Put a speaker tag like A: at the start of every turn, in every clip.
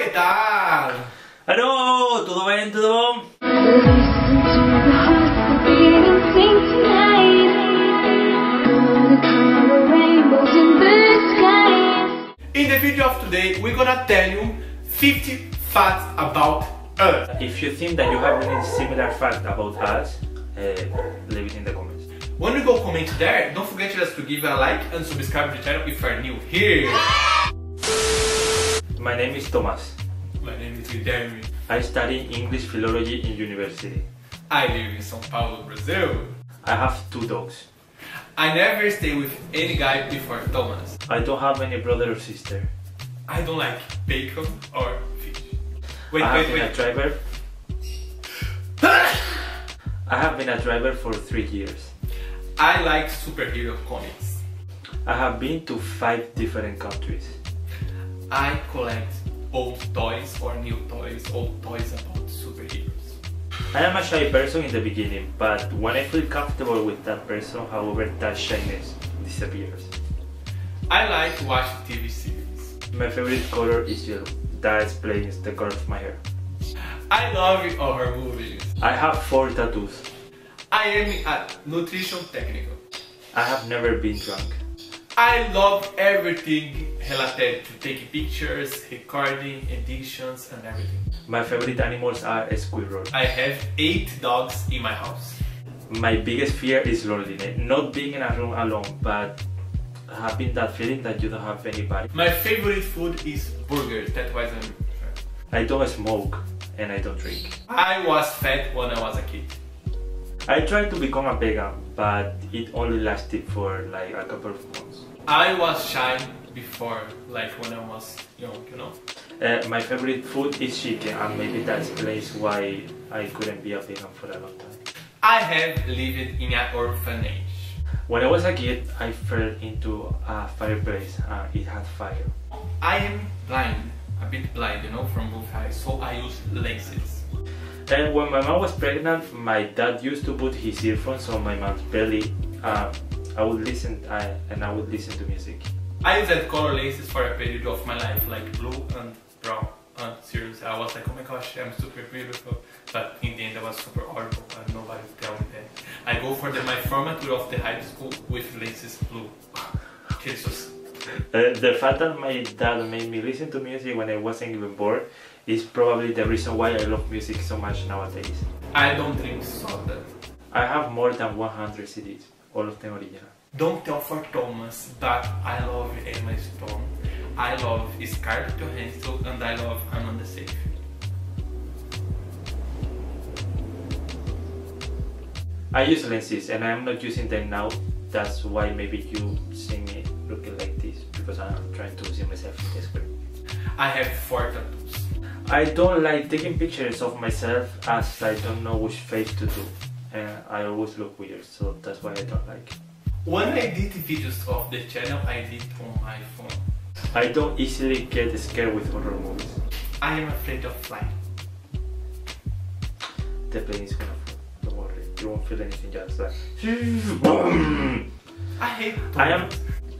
A: ¿qué tal?
B: ¿Todo bien? ¿Todo bom?
A: In the video of today, we're gonna tell you 50 facts about us.
B: If you think that you have any similar fact about us, uh, leave it in the comments.
A: When you go comment there, don't forget just to give a like and subscribe to the channel if you're new here.
B: My name is Tomás.
A: My name is Guilherme.
B: I study English philology in university.
A: I live in São Paulo, Brazil.
B: I have two dogs.
A: I never stay with any guy before Tomás.
B: I don't have any brother or sister.
A: I don't like bacon or fish. Wait,
B: I have
A: wait,
B: been a
A: wait.
B: driver. I have been a driver for three years.
A: I like superhero comics.
B: I have been to five different countries.
A: I collect old toys or new toys, old toys about superheroes.
B: I am a shy person in the beginning, but when I feel comfortable with that person, however, that shyness disappears.
A: I like watching TV series.
B: My favorite color is yellow. That explains the color of my hair.
A: I love horror movies.
B: I have four tattoos.
A: I am a nutrition technical.
B: I have never been drunk.
A: I love everything related to taking pictures, recording, editions, and everything.
B: My favorite animals are squirrel.
A: I have eight dogs in my house.
B: My biggest fear is loneliness. Eh? Not being in a room alone, but having that feeling that you don't have anybody.
A: My favorite food is burgers. That was an.
B: I don't smoke and I don't drink.
A: I was fat when I was a kid.
B: I tried to become a vegan, but it only lasted for like a couple of months.
A: I was shy before, like when I was young, you know.
B: Uh, my favorite food is chicken, and maybe that's the place why I couldn't be a vegan for a long time.
A: I have lived in an orphanage.
B: When I was a kid, I fell into a fireplace and it had fire.
A: I am blind, a bit blind, you know, from both eyes, so I use lenses.
B: And when my mom was pregnant, my dad used to put his earphones on my mom's belly. Uh, I would listen I, and I would listen to music.
A: I used color laces for a period of my life, like blue and brown. And seriously, I was like, oh my gosh, I'm super beautiful. But in the end, I was super horrible, and nobody tell me that. I go for the, my formature of the high school with laces blue. Jesus.
B: Uh, the fact that my dad made me listen to music when I wasn't even born is probably the reason why I love music so much nowadays.
A: I don't drink soda.
B: I have more than 100 CDs, all of them original.
A: Don't tell for Tomás, but I love Emma Stone. I love Scarlett Johansson, and I love Amanda Seyfried.
B: I use lenses and I'm not using them now. That's why maybe you see me looking like this because I'm trying to see myself in the screen.
A: I have four tattoos.
B: I don't like taking pictures of myself as I don't know which face to do. And I always look weird, so that's why I don't like it.
A: When I did videos of the channel, I did on my phone.
B: I don't easily get scared with horror movies.
A: I am afraid of flying.
B: The plane is gonna fall. Don't worry, you won't feel anything just like boom.
A: I hate
B: I am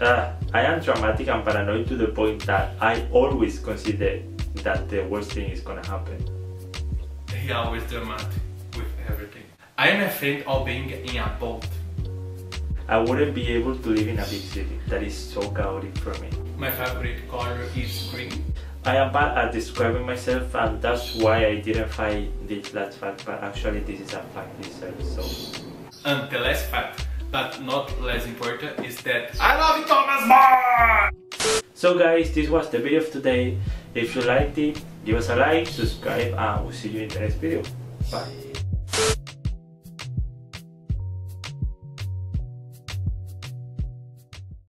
B: uh, I am dramatic and paranoid to the point that I always consider that the worst thing is gonna happen.
A: He always dramatic with everything. I am afraid of being in a boat.
B: I wouldn't be able to live in a big city. That is so chaotic for me.
A: My favorite color is green.
B: I am bad at describing myself and that's why I didn't find this last fact but actually this is a fact itself so
A: And the last fact, but not less important, is that I love Tomás more!
B: So guys this was the video of today. If you liked it give us a like, subscribe and we'll see you in the next video. Bye.